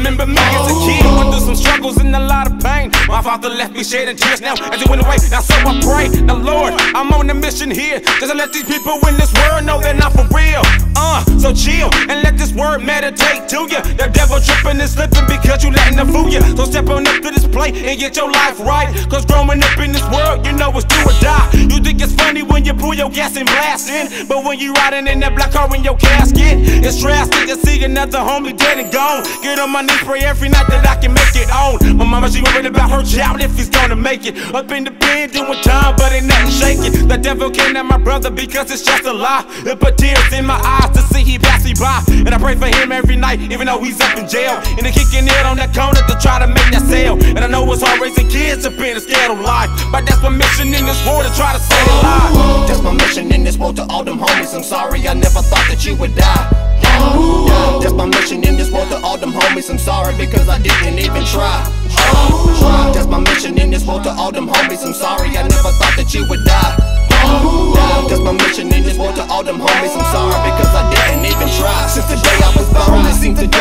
Remember me as a kid, went through some struggles in the. My father left me shedding tears now as he went away. Now so I pray, now Lord, I'm on a mission here, just to let these people in this world know they're not for real. Uh, so chill and let this word meditate to you. The devil tripping and slipping because you letting them fool you. So step on up to this plate and get your life right. Cause growing up in this world, you know it's do or die. You think it's funny when you pull your gas and blast in, but when you riding in that black car in your casket, it's drastic to see another homie dead and gone. Get on my knees, pray every night that I can make it on. My mama, she worried about her child if he's gonna make it. Up in the pen doing time, but ain't nothing shaking. The devil came at my brother because it's just a lie. It put tears in my eyes to see he pass me by. And I pray for him every night, even though he's up in jail. And they kicking it on that corner to try to make that sale. And I know it's hard raising kids up in a scared of life. But that's my mission in this war to try to save life. That's my mission in this world to all them homies. I'm sorry, I never thought that you would die. Yeah, that's my mission in this world to all them homies. I'm sorry because I didn't even try. Try. That's my mission in this world to all them homies. I'm sorry, I never thought that you would die. Yeah, that's my mission in this world to all them homies. I'm sorry because I didn't even try. Since the day I was born, it tried to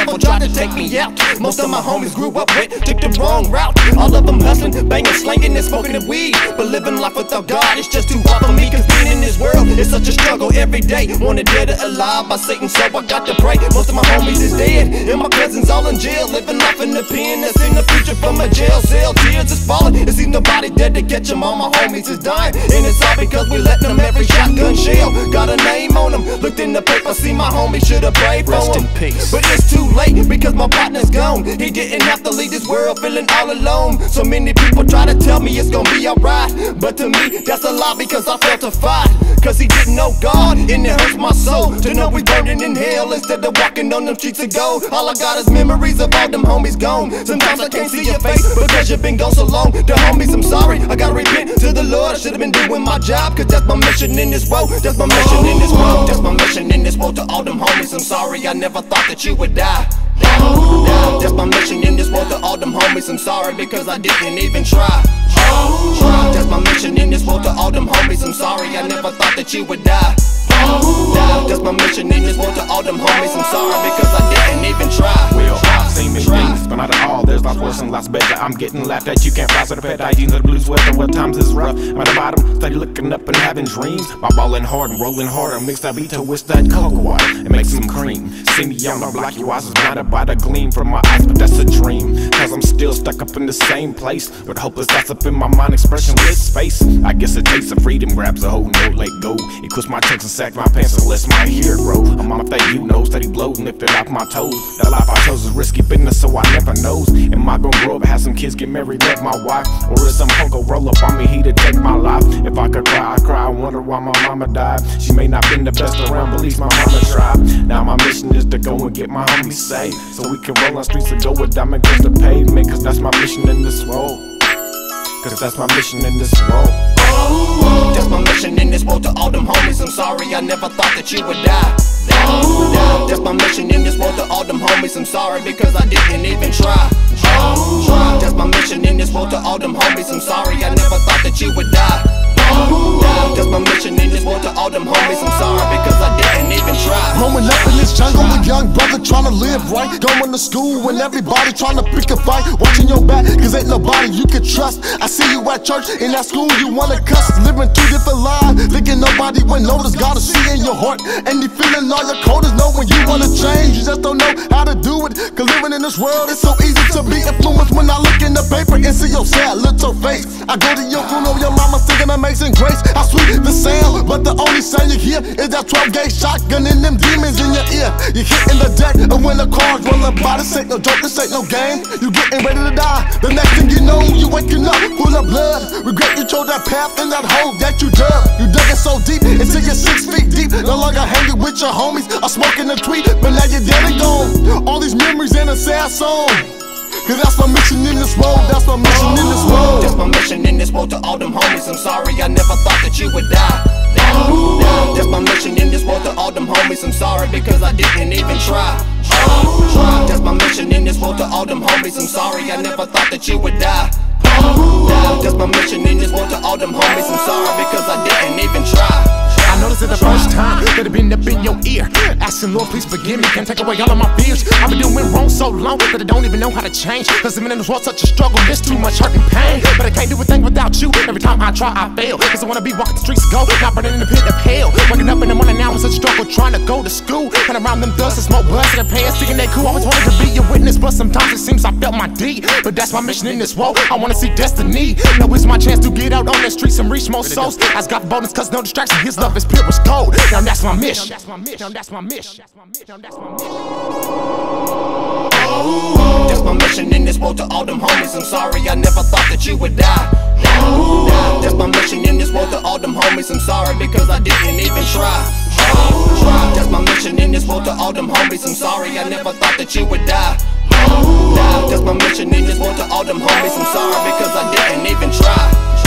take me out. Most of my homies grew up with, took the wrong route. All of them hustling, banging, slanging, and smoking the weed. But living life without God, is just too hard for me. Cause being in this world is such a struggle every day. Wanted dead or alive by Satan, so I got to pray. Most of my homies is dead, and my cousins all in jail. Living life in the pen, that's in the future from a jail cell. Tears is falling, it seems nobody dead to catch them. All my homies is dying, and it's all because we let them every shotgun shell. Got a name on them, looked in the paper, see my homie should've prayed for Rest him. in peace. But it's too late because my partner's gone. He didn't have to leave this world feeling all alone. So many people try to tell me it's gonna be alright. But to me, that's a lie because I felt to fight. Cause he didn't know God, and it hurts my soul to know we burning in hell instead of walking on them streets of gold. All I got is memories of all them homies gone. Sometimes I can't see your face because you've been gone so long. The homies, I'm sorry, I gotta repent to the Lord. I should've been doing my job, cause that's my mission in this world. That's my mission in this world. That's my mission in this world to all them homies. I'm sorry, I never thought that you would die. Yeah, that's my mission in this world to all them homies. I'm sorry because I didn't even try. Try. That's my mission in this world to all them homies. I'm sorry, I never thought that you would die. That's my mission this world to all them homies. I'm sorry because I didn't even try. Well, I've seen many things, but not at all. There's lots worse and lots better. I'm getting laughed at. You can't rise to the pet ID the blues weather. What times is rough? I'm at the bottom, steady looking up and having dreams. My ballin' hard and rolling harder. Mix that beat to with that cocoa water and make some cream. See me on the block, your eyes is blinded by the gleam from my eyes, but that's a dream. Still stuck up in the same place. With hopeless thoughts up in my mind, expressionless space. I guess it takes a freedom, grabs a hold, no let go. It quits my chunks and sack my pants and lets my grow. I'm on a thing you know, steady blow, lifted off my toes. That life I chose is risky business, so I never knows. Am I gonna grow up, have some kids, get married, love my wife? Or is some punk roll up on me, he to take my life? If I could cry, I cry, I wonder why my mama died. She may not been the best around, but at least my mama tried. Now my mission is to go and get my homies safe. So we can roll on streets and go with diamond across the pavement. Cause that's my mission in this world. Cause that's my mission in this world. Oh, That's my mission in this world to all them homies. I'm sorry, I never thought that you would die. Yeah, That's my mission in this world to all them homies. I'm sorry because I didn't even try. Try. That's my mission school when everybody trying to pick a fight. Watching your back, cause ain't nobody you can trust. I see you at church, in that school you wanna cuss. Living two different lives, thinking nobody will notice. Gotta see in your heart, and you feeling all your coders know when you wanna change. You just don't know how to do it. Cause living in this world, it's so easy to be influenced when I look in the paper and see your sad little face. I go to your funeral, your mama singing Amazing Grace. I sweet the sound, but the only sound you hear is that 12 gauge shotgun and them demons in your ear. You're hitting the deck, and when the cars rolling by, this ain't no joke, this ain't no game. You getting ready to die. The next thing you know, you waking up full of blood. Regret you chose that path and that hole that you dug. You dug it so deep, until you're six feet deep. No longer hanging with your homies, or smoking a tweet, but now you're dead and gone. All these memories in a sad song. Cause that's my mission in this world, that's my mission in this world. That's my mission in this world to all them homies. I'm sorry, I never thought that you would die. Yeah, That's my mission in this world to all them homies. I'm sorry because I didn't even try. Try. That's my mission in this world to all them homies. I'm sorry, I never thought that you would die. Yeah, That's my mission in this world to all them homies. I'm sorry because I didn't even try. I know the This is the first time that I've been up in your ear. Asking Lord, please forgive me, can't take away all of my fears. I've been doing wrong so long that I don't even know how to change. Cause in this world such a struggle, there's too much hurt and pain. But I can't do a thing without you. Every time I try, I fail. Cause I wanna be walking the streets gold, not burning in the pit of hell. Waking up in the morning now is such a struggle, trying to go to school. And around them dust and smoke buzz in the pants, thinking they cool. Always wanted to be a witness, but sometimes it seems I felt my deed. But that's my mission in this world. I wanna see destiny. Now it's my chance to get out on the streets and reach more souls. I got bonus cause no distraction. His love is pure as gold. Now that's my mission. That's my mission. That's my mission. That's. That's my mission in this world to all them homies. I'm sorry, I never thought that you would die. That's my mission in this world to all them homies. I'm sorry because I didn't even try. That's my mission in this world to all them homies. I'm sorry, I never thought that you would die. That's my mission in this world to all them homies. I'm sorry because I didn't even try.